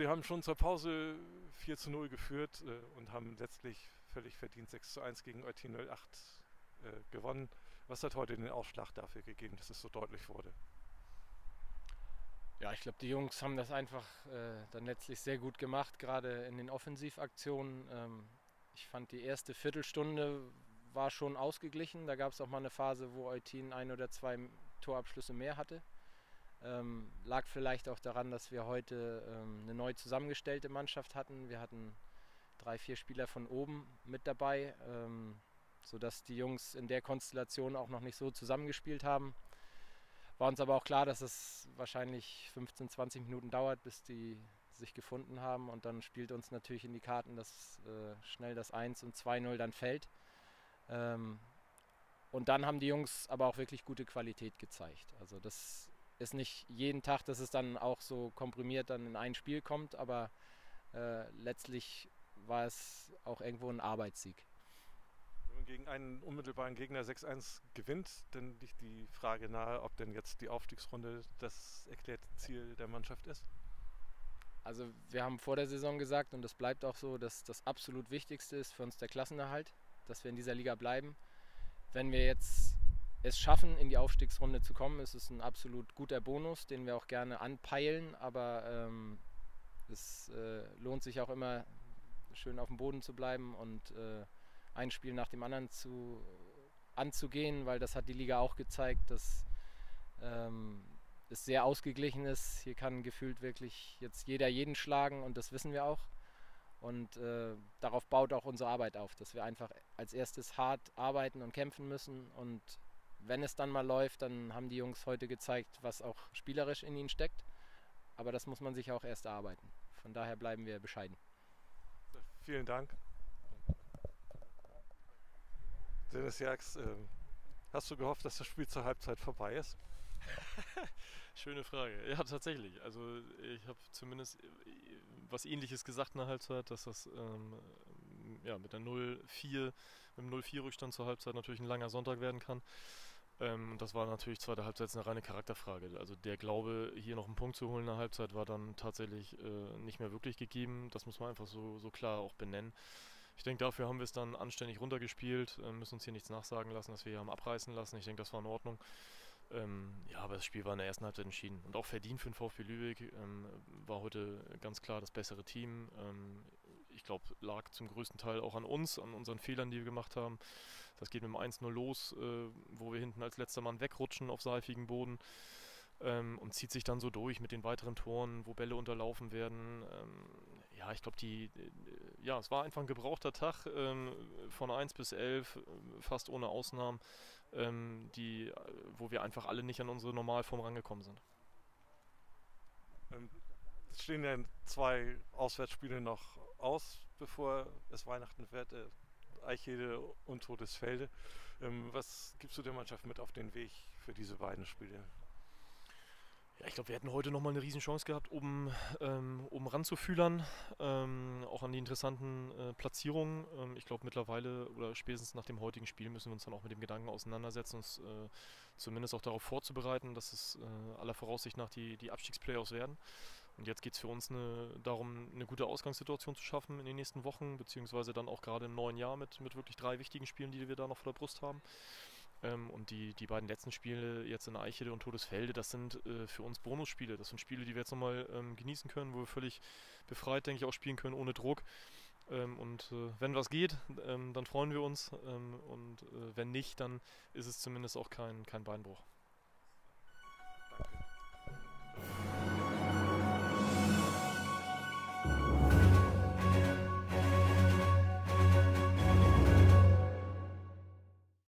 Sie haben schon zur Pause 4 zu 0 geführt äh, und haben letztlich völlig verdient 6 zu 1 gegen Eutin 08 äh, gewonnen. Was hat heute den Ausschlag dafür gegeben, dass es so deutlich wurde? Ja, ich glaube, die Jungs haben das einfach äh, dann letztlich sehr gut gemacht, gerade in den Offensivaktionen. Ähm, ich fand die erste Viertelstunde war schon ausgeglichen. Da gab es auch mal eine Phase, wo Eutin ein oder zwei Torabschlüsse mehr hatte. Ähm, lag vielleicht auch daran, dass wir heute ähm, eine neu zusammengestellte Mannschaft hatten. Wir hatten drei, vier Spieler von oben mit dabei, ähm, sodass die Jungs in der Konstellation auch noch nicht so zusammengespielt haben. War uns aber auch klar, dass es wahrscheinlich 15, 20 Minuten dauert, bis die sich gefunden haben. Und dann spielt uns natürlich in die Karten, dass äh, schnell das 1 und 2-0 dann fällt. Ähm, und dann haben die Jungs aber auch wirklich gute Qualität gezeigt. Also das ist nicht jeden Tag, dass es dann auch so komprimiert dann in ein Spiel kommt, aber äh, letztlich war es auch irgendwo ein Arbeitssieg. Gegen einen unmittelbaren Gegner 6-1 gewinnt, dann liegt die Frage nahe, ob denn jetzt die Aufstiegsrunde das erklärte Ziel der Mannschaft ist. Also wir haben vor der Saison gesagt und das bleibt auch so, dass das absolut Wichtigste ist für uns der Klassenerhalt, dass wir in dieser Liga bleiben. Wenn wir jetzt es schaffen, in die Aufstiegsrunde zu kommen, ist es ein absolut guter Bonus, den wir auch gerne anpeilen, aber ähm, es äh, lohnt sich auch immer, schön auf dem Boden zu bleiben und äh, ein Spiel nach dem anderen zu, anzugehen, weil das hat die Liga auch gezeigt, dass ähm, es sehr ausgeglichen ist. Hier kann gefühlt wirklich jetzt jeder jeden schlagen und das wissen wir auch. Und äh, darauf baut auch unsere Arbeit auf, dass wir einfach als erstes hart arbeiten und kämpfen müssen und wenn es dann mal läuft, dann haben die Jungs heute gezeigt, was auch spielerisch in ihnen steckt. Aber das muss man sich auch erst erarbeiten. Von daher bleiben wir bescheiden. Vielen Dank. Dennis Jax, äh, hast du gehofft, dass das Spiel zur Halbzeit vorbei ist? Schöne Frage. Ja, tatsächlich. Also ich habe zumindest was ähnliches gesagt in der Halbzeit, dass das ähm, ja, mit der 0-4, mit dem 0-4-Rückstand zur Halbzeit natürlich ein langer Sonntag werden kann. Ähm, das war natürlich zweite Halbzeit eine reine Charakterfrage. Also der Glaube, hier noch einen Punkt zu holen in der Halbzeit, war dann tatsächlich äh, nicht mehr wirklich gegeben. Das muss man einfach so, so klar auch benennen. Ich denke, dafür haben wir es dann anständig runtergespielt, äh, müssen uns hier nichts nachsagen lassen, dass wir hier haben abreißen lassen. Ich denke, das war in Ordnung. Ähm, ja, aber das Spiel war in der ersten Halbzeit entschieden. Und auch verdient für den VfB Lübeck ähm, war heute ganz klar das bessere Team. Ähm, ich glaube, lag zum größten Teil auch an uns, an unseren Fehlern, die wir gemacht haben. Das geht mit dem 1-0 los, äh, wo wir hinten als letzter Mann wegrutschen auf seifigem Boden. Ähm, und zieht sich dann so durch mit den weiteren Toren, wo Bälle unterlaufen werden. Ähm, ja, ich glaube, die, äh, ja, es war einfach ein gebrauchter Tag ähm, von 1 bis 11, äh, fast ohne Ausnahmen, ähm, die, wo wir einfach alle nicht an unsere Normalform rangekommen sind. Ähm, es stehen ja zwei Auswärtsspiele noch aus, bevor es Weihnachten wird. Äh, Eichede und Todesfelde. Ähm, was gibst du der Mannschaft mit auf den Weg für diese beiden Spiele? Ja, ich glaube, wir hätten heute nochmal eine Riesenchance gehabt, um, ähm, um ranzufühlern, ähm, auch an die interessanten äh, Platzierungen. Ähm, ich glaube, mittlerweile oder spätestens nach dem heutigen Spiel müssen wir uns dann auch mit dem Gedanken auseinandersetzen, uns äh, zumindest auch darauf vorzubereiten, dass es äh, aller Voraussicht nach die, die Abstiegsplayoffs werden. Und jetzt geht es für uns eine, darum, eine gute Ausgangssituation zu schaffen in den nächsten Wochen, beziehungsweise dann auch gerade im neuen Jahr mit, mit wirklich drei wichtigen Spielen, die wir da noch vor der Brust haben. Ähm, und die, die beiden letzten Spiele jetzt in Eichede und Todesfelde, das sind äh, für uns Bonusspiele. Das sind Spiele, die wir jetzt nochmal ähm, genießen können, wo wir völlig befreit, denke ich, auch spielen können, ohne Druck. Ähm, und äh, wenn was geht, ähm, dann freuen wir uns. Ähm, und äh, wenn nicht, dann ist es zumindest auch kein, kein Beinbruch. Danke.